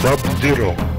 Sub-Zero.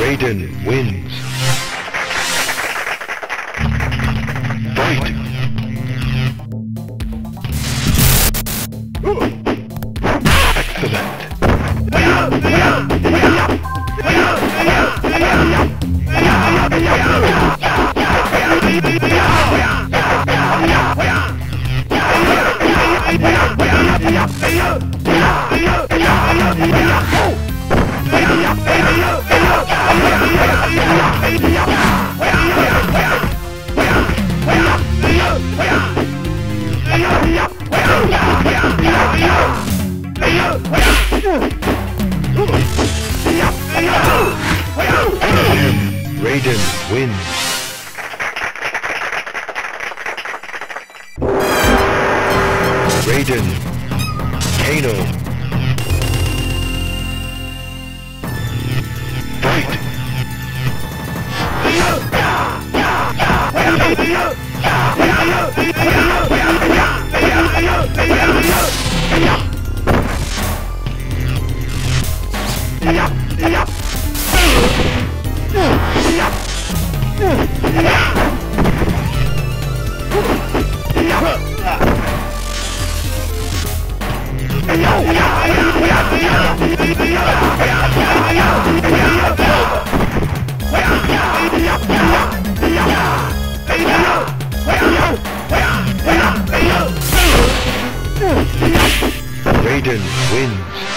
Raiden wins. Raiden wins. Raiden. Kano. Fight! Raiden wins.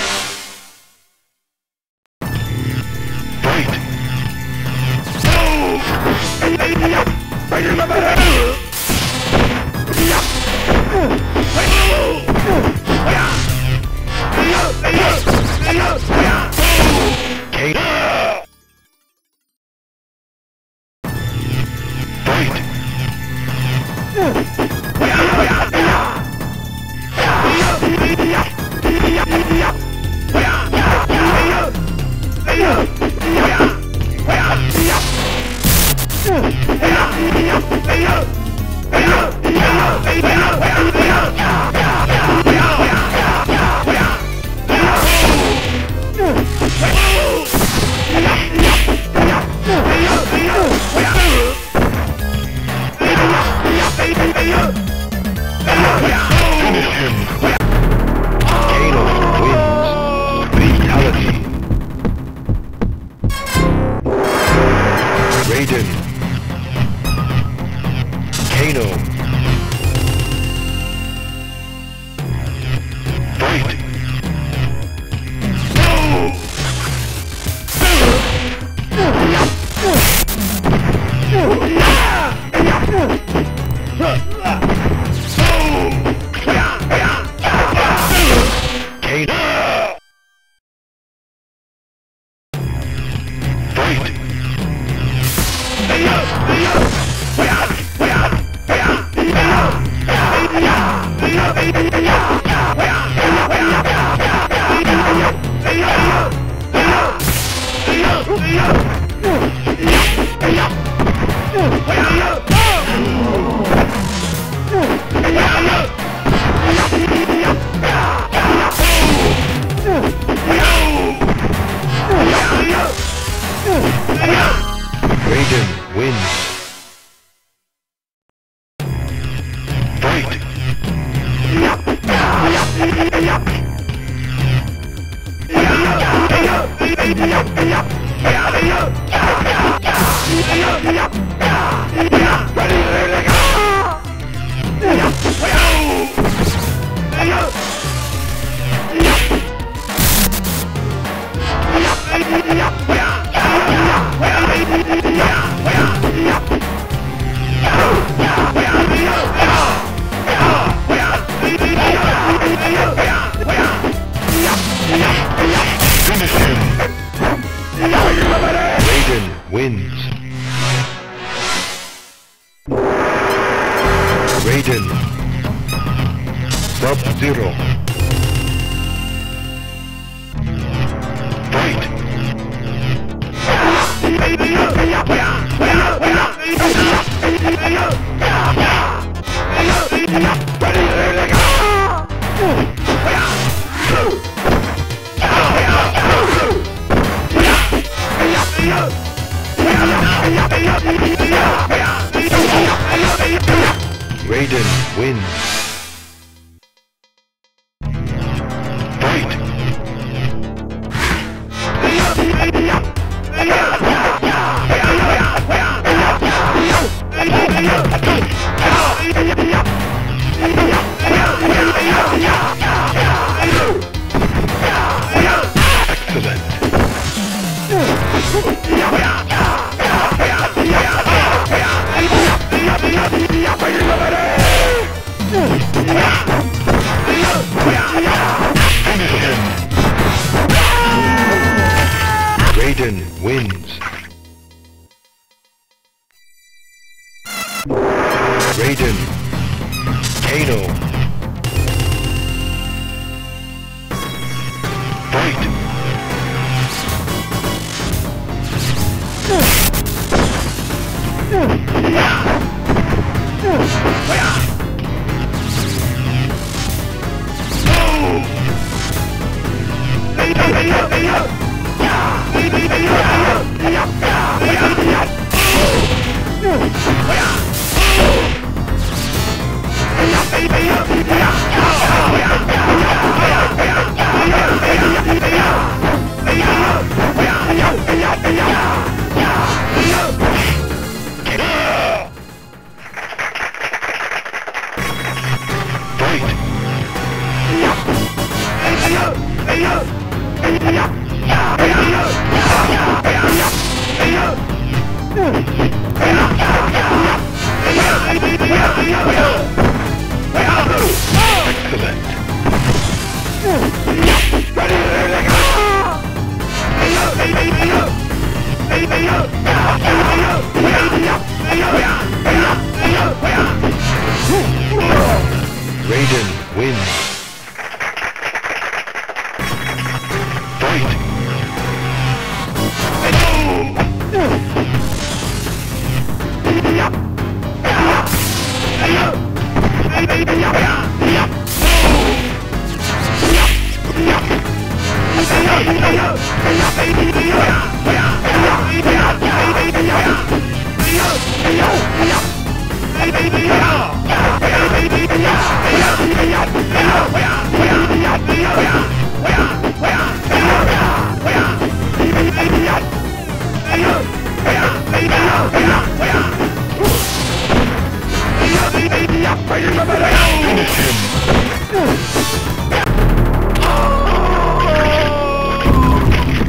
Raiden.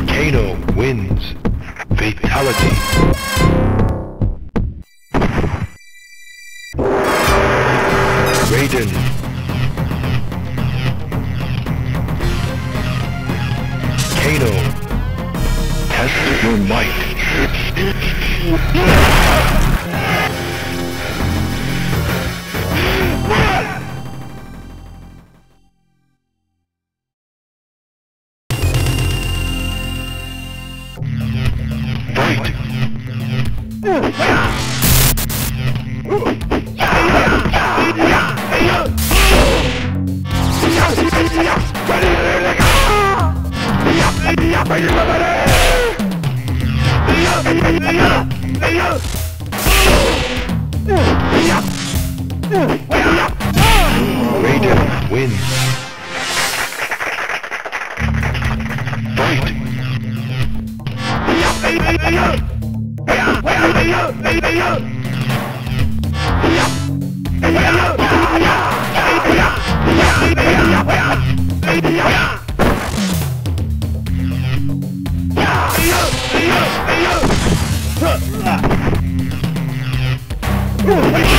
Kano wins. Fatality. Raiden. Kano, test your might. Raiden wins. Yeah! Oh, my God.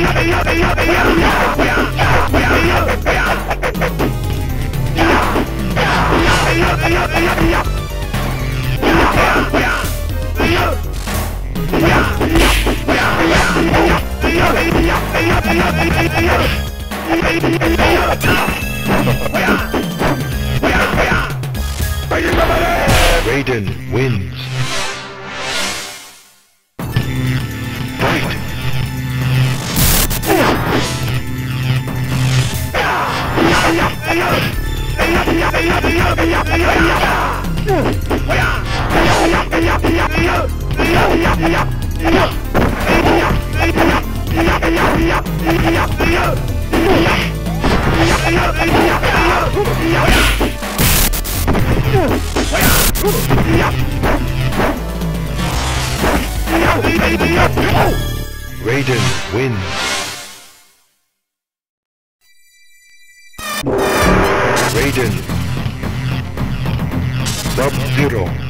Raiden Raiden wins. Raiden. Sub-Zero.